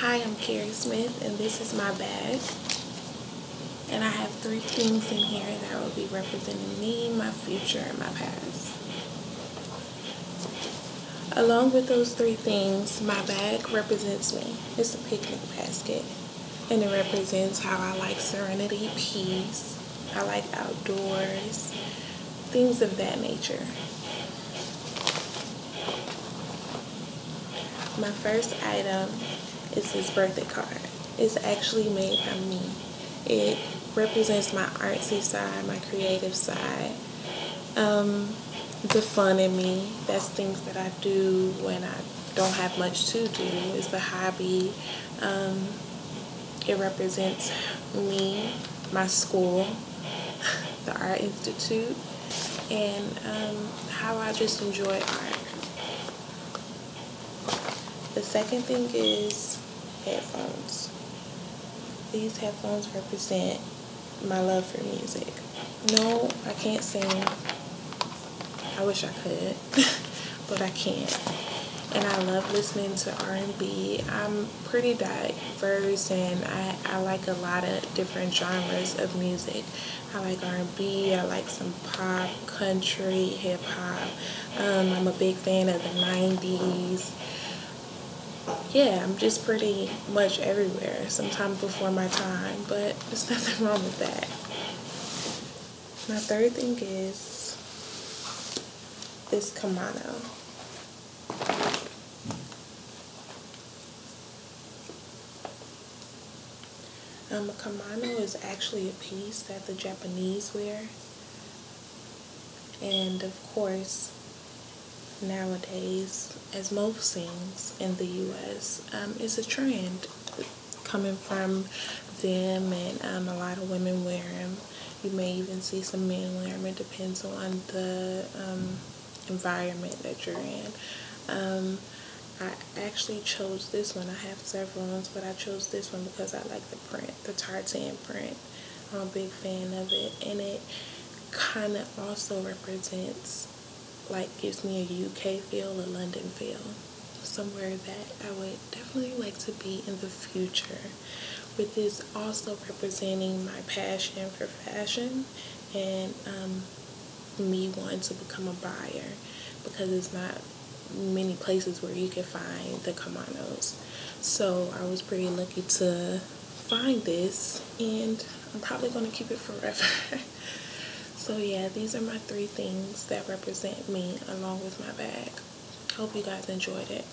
Hi, I'm Carrie Smith, and this is my bag. And I have three things in here that will be representing me, my future, and my past. Along with those three things, my bag represents me. It's a picnic basket. And it represents how I like serenity, peace. I like outdoors, things of that nature. My first item is this birthday card. It's actually made by me. It represents my artsy side, my creative side, um, the fun in me. That's things that I do when I don't have much to do. It's the hobby. Um, it represents me, my school, the Art Institute, and um, how I just enjoy art. The second thing is headphones. These headphones represent my love for music. No, I can't sing. I wish I could, but I can't. And I love listening to R&B. I'm pretty diverse and I, I like a lot of different genres of music. I like R&B, I like some pop, country, hip hop. Um, I'm a big fan of the 90s yeah, I'm just pretty much everywhere, sometimes before my time, but there's nothing wrong with that. My third thing is this kimono. Um, a kimono is actually a piece that the Japanese wear. And of course, nowadays, as most things in the U.S., um, is a trend coming from them, and um, a lot of women wear them. You may even see some men wear them. It depends on the um, environment that you're in. Um, I actually chose this one. I have several ones, but I chose this one because I like the print, the tartan print. I'm a big fan of it, and it kind of also represents like gives me a UK feel, a London feel. Somewhere that I would definitely like to be in the future. With this also representing my passion for fashion and um, me wanting to become a buyer because it's not many places where you can find the kimonos. So I was pretty lucky to find this and I'm probably going to keep it forever. So yeah, these are my three things that represent me along with my bag. Hope you guys enjoyed it.